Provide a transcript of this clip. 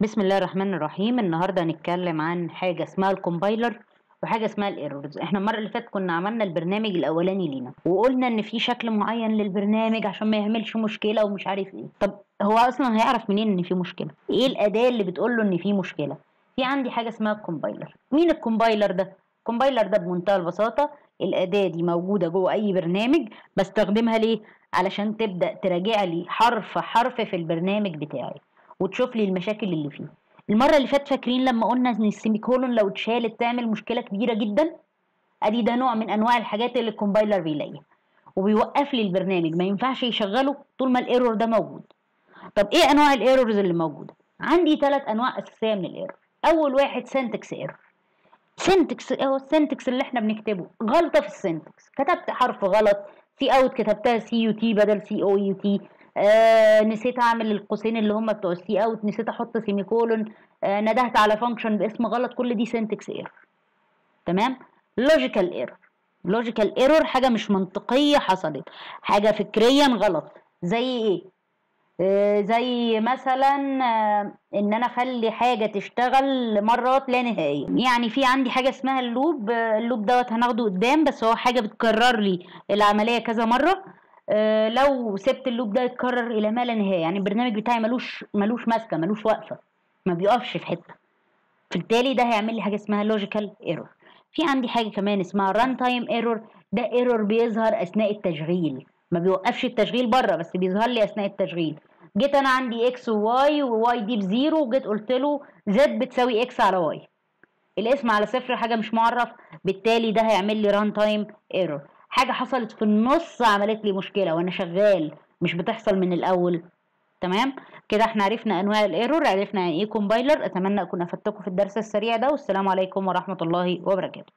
بسم الله الرحمن الرحيم. النهارده هنتكلم عن حاجة اسمها ال compiler وحاجة اسمها ال errors. إحنا المرة اللي فاتت كنا عملنا البرنامج الأولاني لينا وقلنا إن في شكل معين للبرنامج عشان ما يعملش مشكلة ومش عارف إيه. طب هو أصلا هيعرف منين إن في مشكلة؟ إيه الأداة اللي بتقول له إن في مشكلة؟ في عندي حاجة اسمها ال compiler. مين ال compiler ده؟ ال compiler ده بمنتهى البساطة الأداة دي موجودة جوه أي برنامج بستخدمها ليه؟ علشان تبدأ تراجع لي حرف حرف في البرنامج بتاعي. وتشوف لي المشاكل اللي فيه. المرة اللي فاتت فاكرين لما قلنا إن ال semicolon لو اتشالت تعمل مشكلة كبيرة جدا؟ أدي ده نوع من أنواع الحاجات اللي ال compiler بيلاقيها. وبيوقف لي البرنامج ما ينفعش يشغله طول ما ال error ده موجود. طب إيه أنواع ال errors اللي موجودة؟ عندي ثلاث أنواع أساسية من ال error. أول واحد syntax error. syntax هو ال syntax اللي إحنا بنكتبه. غلطة في ال syntax كتبت حرف غلط. cout كتبتها c u t بدل c o u t. آه نسيت أعمل القوسين اللي هم بتوع ال cout نسيت أحط semicolon آه ندهت على function باسم غلط كل دي syntax error تمام؟ logical error logical error حاجة مش منطقية حصلت. حاجة فكريا غلط. زي إيه؟ آه زي مثلا إن أنا أخلي حاجة تشتغل مرات لا نهائيه يعني في عندي حاجة اسمها ال loop ال loop دوت هناخده قدام بس هو حاجة بتكرر لي العملية كذا مرة. لو سبت ال loop ده يتكرر إلى ما لا نهاية. يعني البرنامج بتاعي ملوش ملوش ماسكة ملوش واقفه ما بيقفش في حتة. بالتالي ده هيعمل لي حاجة اسمها logical error في عندي حاجة كمان اسمها runtime error ده ايرور بيظهر أثناء التشغيل. ما بيوقفش التشغيل بره بس بيظهر لي أثناء التشغيل. جيت أنا عندي x و y و y دي بزيرو وجيت قلت له z بتساوي x على y القسم على صفر حاجة مش معرف. بالتالي ده هيعمل لي runtime error حاجة حصلت في النص عملت لي مشكلة وأنا شغال مش بتحصل من الأول. تمام؟ كده إحنا عرفنا أنواع ال error عرفنا يعني إيه compiler أتمنى أكون أفدتكم في الدرس السريع ده والسلام عليكم ورحمة الله وبركاته.